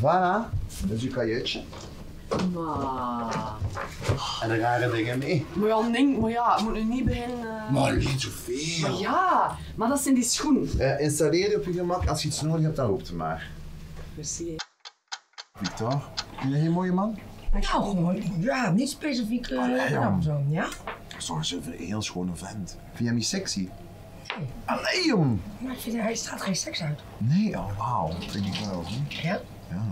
Voilà, du kajecz. Maar... En er rare dingen mee. Maar ja, nee, maar ja, moet nu niet beginnen... eh. Maar niet zoveel. Maar ja, maar dat zijn die schoenen. Eh, installeer je op je gemak. Als je iets nodig hebt, dan roept het maar. Merci. Victor, ben je geen mooie man? Nou, gewoon, ja, niet specifiek uh, naam zo, ja? Zorg over een heel schone vent. Vind je hem niet sexy? Allee, jong. Maar ik vind, hij straalt geen seks uit. Nee, oh wauw. Vind ik wel. hè? Ja? Ja.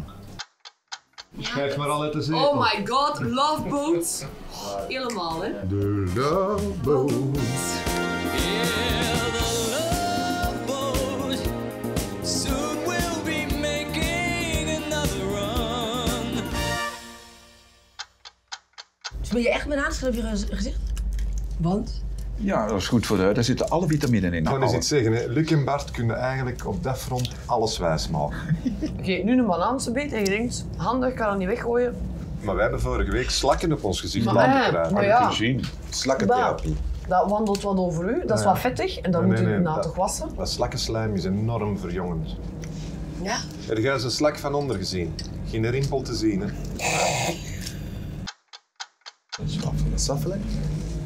Schrijf maar al uit de zetel. Oh my god, love boats. Helemaal, hè. De love boat. Soon we'll be making another run. Dus ben je echt op je gez- gezicht? Want? Ja, dat is goed voor de huid. Daar zitten alle vitaminen in. Ik zou eens iets zeggen. Hè. Luc en Bart kunnen eigenlijk op dat front alles wijs maken. Oké, nu een banaanse beet en je denkt, handig, kan dat niet weggooien. Maar wij hebben vorige week slakken op ons gezicht Maar, laten eh, krijgen. maar ja. je kunt zien. Slakkentherapie. Dat wandelt wat over u, dat is wat vettig en Nee, moet u nee, na dat- toch wassen. Dat slakkenslijm is enorm verjongend. Ja. Jij eens een slak van onder gezien? Geen rimpel te zien, hè? Swaffelen, swaffelen.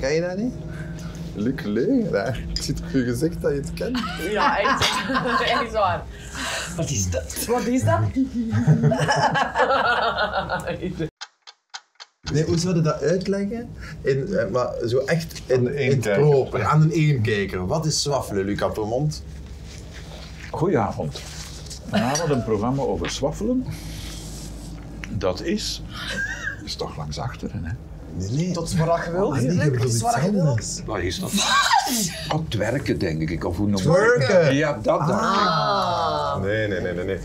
Ken je dat niet? Luc daar. Ik zit op je gezicht dat je het kent. Ja, echt. echt waar. Wat is dat? Wat is dat? Nee, hoe zou je dat uitleggen? In, eh, maar zo echt in, in het proper, aan een eenkijker. Wat is swaffelen, Luc Appelmond? Goedenavond. Vanavond een programma over swaffelen. Dat is... is toch langs achteren, hè? Nee, nee. Tot waar je wil. Ah, nee, je bedoelt iets anders. Wat is dat? Twerken, denk ik. Of hoe noem je Twerken. Ja, dat dacht ik. Ah. Nee, nee, nee, nee. nee.